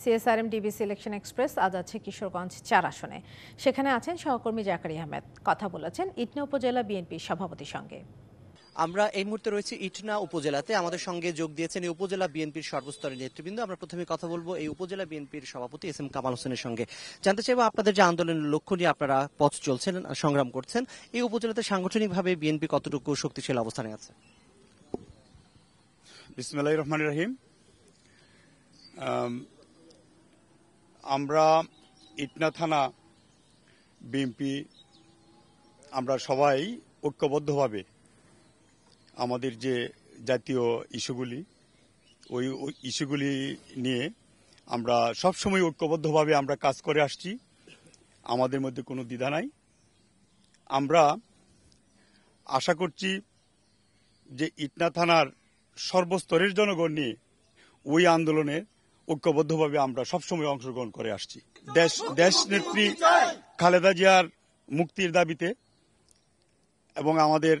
CSRM DBC election express আজ আছে কিশোরগঞ্জ চার আসনে। সেখানে আছেন সহকর্মী জাকারি আহমেদ। কথা বলেছেন ইটনা উপজেলা বিএনপির সভাপতির সঙ্গে। আমরা এই মুহূর্তে রয়েছে ইটনা উপজেলাতে। আমাদের সঙ্গে যোগ দিয়েছেন এই উপজেলা বিএনপির সর্বস্তরের নেতৃবৃন্দ। আমরা প্রথমে কথা বলব এই উপজেলা বিএনপির সভাপতি এস এম কামাল হোসেনের সঙ্গে। জানতে চাইব আপনাদের যে আন্দোলনের লক্ষ্য নিয়ে আপনারা পথ চলছেন সংগ্রাম করছেন এই উপজেলাতে সাংগঠনিকভাবে বিএনপি কতটুকু শক্তিশালী অবস্থানে আছে? বিসমিল্লাহ রহমান রহিম। আম, আমরা ইটনা থানা বিএনপি, আমরা সবাই ঐক্যবদ্ধভাবে আমাদের যে জাতীয় ইস্যুগুলি, ওই ইস্যুগুলি নিয়ে আমরা সবসময় ঐক্যবদ্ধভাবে আমরা কাজ করে আসছি। আমাদের মধ্যে কোনো দ্বিধা নাই। আমরা আশা করছি যে ইটনা থানার সর্বস্তরের জনগণ নিয়ে ওই আন্দোলনে ঐক্যবদ্ধভাবে আমরা সবসময় অংশগ্রহণ করে আসছি। দেশ দেশ নেত্রী খালেদা জিয়ার মুক্তির দাবিতে এবং আমাদের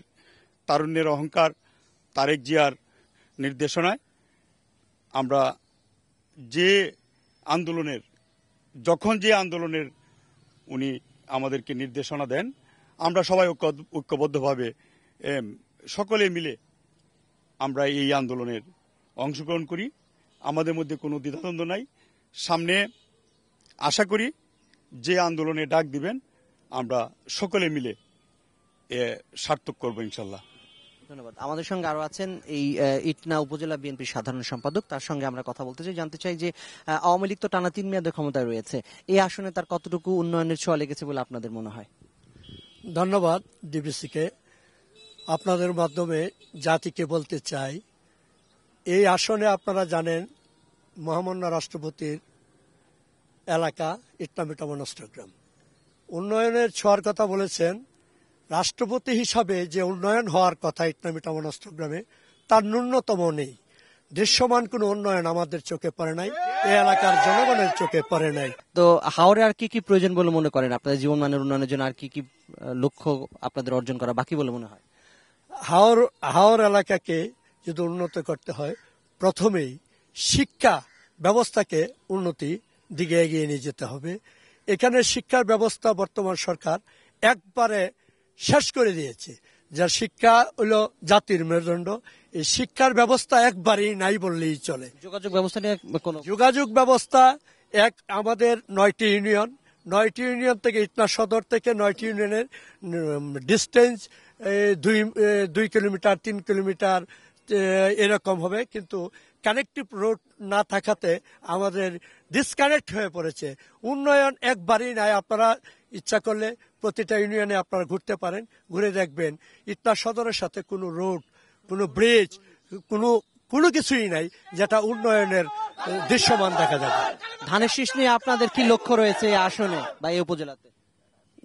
তারুণ্যের অহংকার তারেক জিয়ার নির্দেশনায় আমরা যে আন্দোলনের, যখন যে আন্দোলনের উনি আমাদেরকে নির্দেশনা দেন, আমরা সবাই ঐক্য- ঐক্যবদ্ধভাবে সকলে মিলে আমরা এই আন্দোলনের অংশগ্রহণ করি। আমাদের মধ্যে কোনো দ্বিধাদ্বন্দ্ব নাই। সামনে আশা করি যে আন্দোলনে ডাক দিবেন আমরা সকলে মিলে এ সার্থক করব ইনশাল্লাহ ধন্যবাদ। আমাদের সঙ্গে আরও আছেন এই ইটনা উপজেলা বিএনপির সাধারণ সম্পাদক। তার সঙ্গে আমরা কথা বলতে চাই জানতে চাই যে আওয়ামী লীগ তো টানা তিন মেয়াদের ক্ষমতায় রয়েছে। এই আসনে তার কতটুকু উন্নয়নের ছোঁয়া লেগেছে বলে আপনাদের মনে হয়? ধন্যবাদ ডিবিসিকে। আপনাদের মাধ্যমে জাতিকে বলতে চাই এই আসনে আপনারা জানেন মহামান্য রাষ্ট্রপতির এলাকা ইটনামিটা মনস্টগ্রাম উন্নয়নের ছোঁয়ার কথা বলেছেন। রাষ্ট্রপতি হিসাবে যে উন্নয়ন হওয়ার কথা ইটনামিটা মনস্টগ্রামে তার ন্যূনতম নেই। দৃশ্যমান কোনো উন্নয়ন আমাদের চোখে পড়ে নাই এই এলাকার জনগণের চোখে পড়ে নাই। তো হাওড়ে আর কি কি প্রয়োজন বলে মনে করেন? আপনাদের জীবনমানের উন্নয়নের জন্য আর কি কি লক্ষ্য আপনাদের অর্জন করা বাকি বলে মনে হয়? হাওর হাওর এলাকাকে যদি উন্নত করতে হয় প্রথমেই শিক্ষা ব্যবস্থাকে উন্নতি দিকে এগিয়ে নিয়ে যেতে হবে। এখানে শিক্ষার ব্যবস্থা বর্তমান সরকার একবারে শেষ করে দিয়েছে। যার শিক্ষা হলো জাতির মেরুদণ্ড। এই শিক্ষার ব্যবস্থা একবারেই নাই বললেই চলে। যোগাযোগ ব্যবস্থা নিয়ে কোনো যোগাযোগ ব্যবস্থা এক আমাদের নয়টি ইউনিয়ন। নয়টি ইউনিয়ন থেকে ইটনা সদর থেকে নয়টি ইউনিয়নের ডিস্টেন্স দুই দুই কিলোমিটার তিন কিলোমিটার এরকম হবে কিন্তু কানেক্টিভ রোড না থাকাতে আমাদের ডিসকানেক্ট হয়ে পড়েছে। উন্নয়ন একবারই নাই আপনারা ইচ্ছা করলে প্রতিটা ইউনিয়নে আপনারা ঘুরতে পারেন ঘুরে দেখবেন। ইটনা সদরের সাথে কোনো রোড কোনো ব্রিজ কোনো কোনো কিছুই নাই যেটা উন্নয়নের দৃশ্যমান দেখা যাবে। ধানের শীষ নিয়ে আপনাদের কি লক্ষ্য রয়েছে এই আসনে বা এই উপজেলাতে?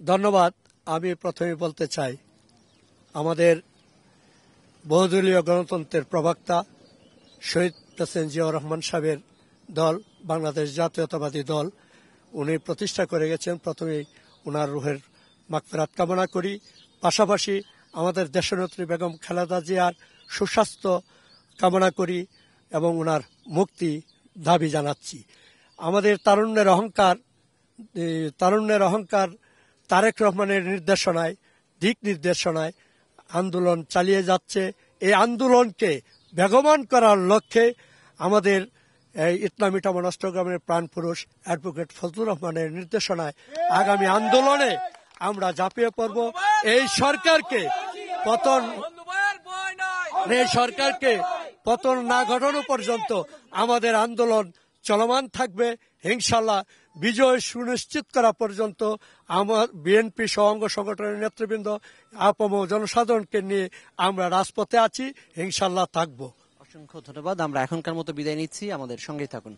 ধন্যবাদ। আমি প্রথমে বলতে চাই আমাদের বহুদলীয় গণতন্ত্রের প্রবক্তা শহীদ প্রেসিডেন্ট জিয়াউর রহমান সাহেবের দল, বাংলাদেশ জাতীয়তাবাদী দল। উনি প্রতিষ্ঠা করে গেছেন। প্রথমেই ওনার রুহের মাকফেরাত কামনা করি। পাশাপাশি আমাদের দেশনেত্রী বেগম খালেদা জিয়ার সুস্বাস্থ্য কামনা করি এবং ওনার মুক্তি দাবি জানাচ্ছি। আমাদের তারুণ্যের অহংকার তারুণ্যের অহংকার তারেক রহমানের নির্দেশনায়, দিক নির্দেশনায় আন্দোলন চালিয়ে যাচ্ছে। এই আন্দোলনকে বেগমান করার লক্ষ্যে আমাদের ইসলামী প্রাণ পুরুষ অ্যাডভোকেট ফজলুর রহমানের নির্দেশনায় আগামী আন্দোলনে আমরা ঝাঁপিয়ে পড়ব। এই সরকারকে পতন এই সরকারকে পতন না ঘটানো পর্যন্ত আমাদের আন্দোলন চলমান থাকবে। ইনশাল্লাহ বিজয় সুনিশ্চিত করা পর্যন্ত আমার বিএনপি সহঙ্গ সংগঠনের নেতৃবৃন্দ, আপম জনসাধারণকে নিয়ে আমরা রাজপথে আছি। ইনশাল্লাহ থাকব। অসংখ্য ধন্যবাদ। আমরা এখনকার মতো বিদায় নিচ্ছি। আমাদের সঙ্গেই থাকুন।